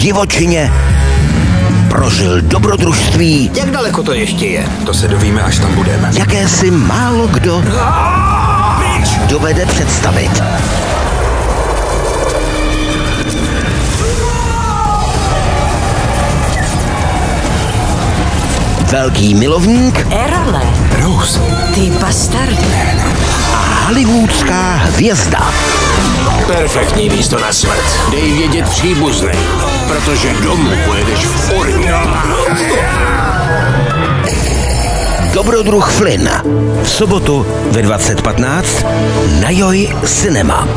divočině prožil dobrodružství, Jak daleko to ještě je? To se dovíme, až tam budeme. jaké si málo kdo dovede představit. Velký milovník Erale, Rose, ty bastarde. a hollywoodská hvězda. Perfektní místo na smrt. Dej vědět příbuzný, protože domů pojedeš v formě. Dobrodruh Flynn. V sobotu ve 20.15 na Joj Cinema.